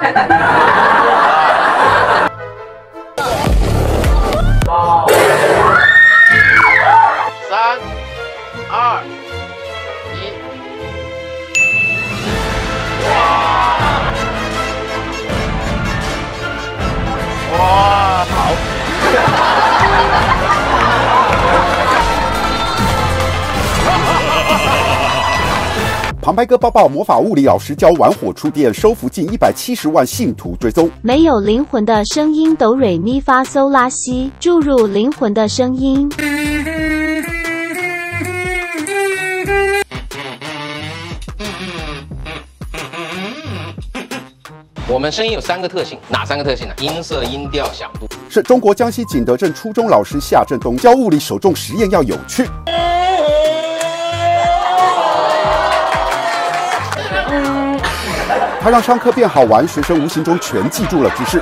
Hahaha 旁白哥抱抱魔法物理老师教玩火触电，收服近一百七十万信徒追踪。没有灵魂的声音，哆瑞咪发嗦拉西，注入灵魂的声音。我们声音有三个特性，哪三个特性呢？音色、音调、响度。是中国江西景德镇初中老师夏振东教物理首重实验要有趣。他让上课变好玩，学生无形中全记住了知识。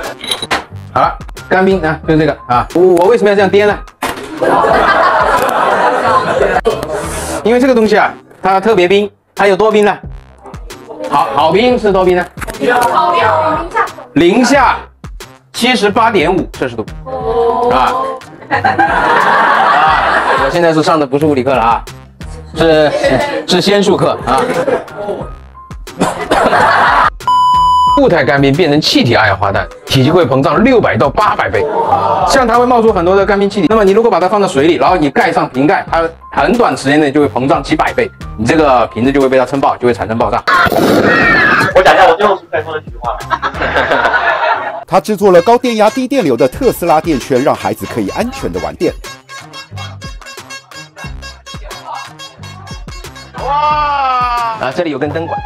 好了，干冰啊，就是这个啊。我为什么要这样颠呢？因为这个东西啊，它特别冰，它有多冰呢？好好冰是多冰呢？零下零下七十八点五摄氏度啊啊！我现在是上的不是物理课了啊，是是仙术课啊。固态干冰变成气体二氧化碳，体积会膨胀六百到八百倍，这样它会冒出很多的干冰气体。那么你如果把它放到水里，然后你盖上瓶盖，它很短时间内就会膨胀几百倍，你这个瓶子就会被它撑爆，就会产生爆炸。我讲一下我最后再说的几句话。他制作了高电压低电流的特斯拉电圈，让孩子可以安全的玩电。哇！啊，这里有根灯管。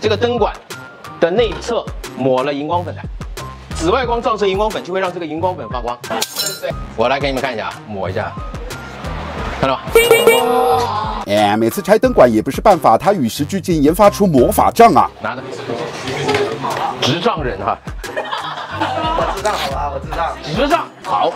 这个灯管的内侧抹了荧光粉的，紫外光照射荧光粉就会让这个荧光粉发光。我来给你们看一下啊，抹一下，看到吗？哎，每次拆灯管也不是办法，他与时俱进，研发出魔法杖啊！拿着，执杖人哈，我知道，好吧，我知道。直杖好。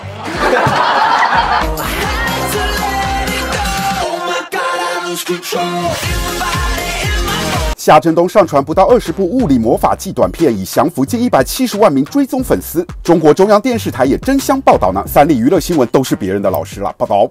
夏振东上传不到二十部物理魔法纪短片，已降服近一百七十万名追踪粉丝。中国中央电视台也争相报道呢，三立娱乐新闻都是别人的老师了。报道。